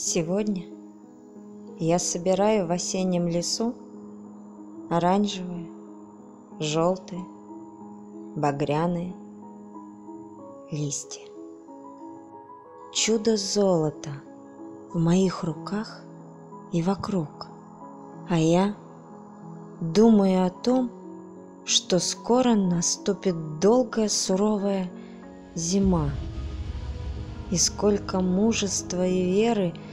Сегодня я собираю в осеннем лесу оранжевые, желтые, багряные листья. Чудо золота в моих руках и вокруг, а я думаю о том, что скоро наступит долгая суровая зима, и сколько мужества и веры –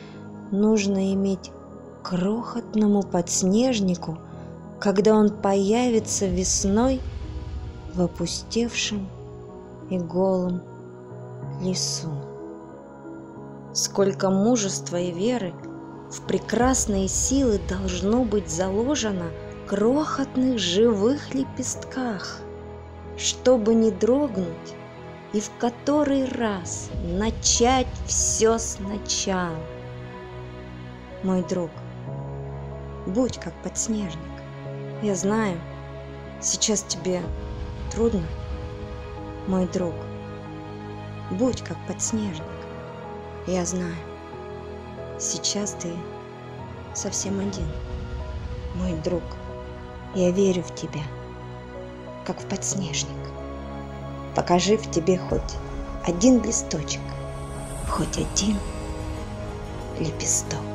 нужно иметь крохотному подснежнику, когда он появится весной в опустевшем и голом лесу. Сколько мужества и веры в прекрасные силы должно быть заложено крохотных живых лепестках, чтобы не дрогнуть и в который раз начать все сначала мой друг. Будь как подснежник. Я знаю, сейчас тебе трудно, мой друг. Будь как подснежник. Я знаю, сейчас ты совсем один, мой друг. Я верю в тебя, как в подснежник. Покажи в тебе хоть один листочек, хоть один лепесток.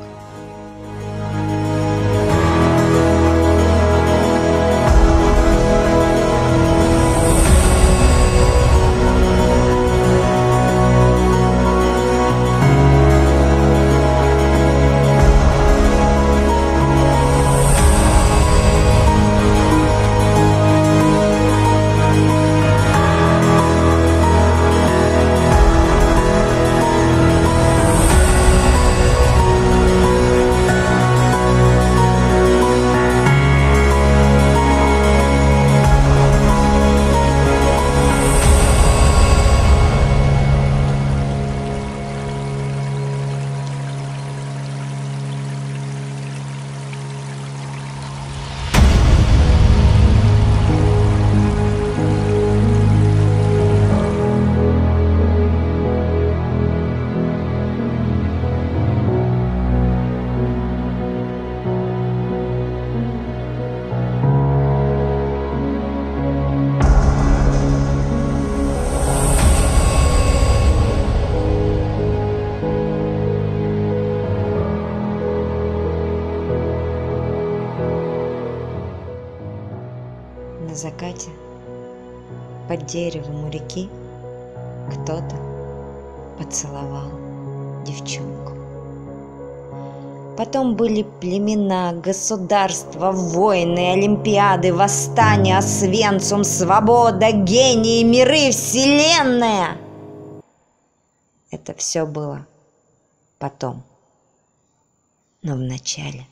На закате под деревом у реки кто-то поцеловал девчонку. Потом были племена, государства, войны, олимпиады, восстания, освенцум, свобода, гении, миры, вселенная. Это все было потом. Но вначале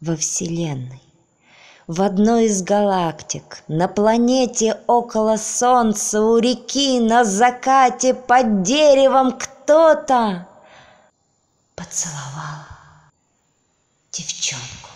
во Вселенной в одной из галактик, на планете около Солнца, у реки, на закате, под деревом кто-то поцеловал девчонку.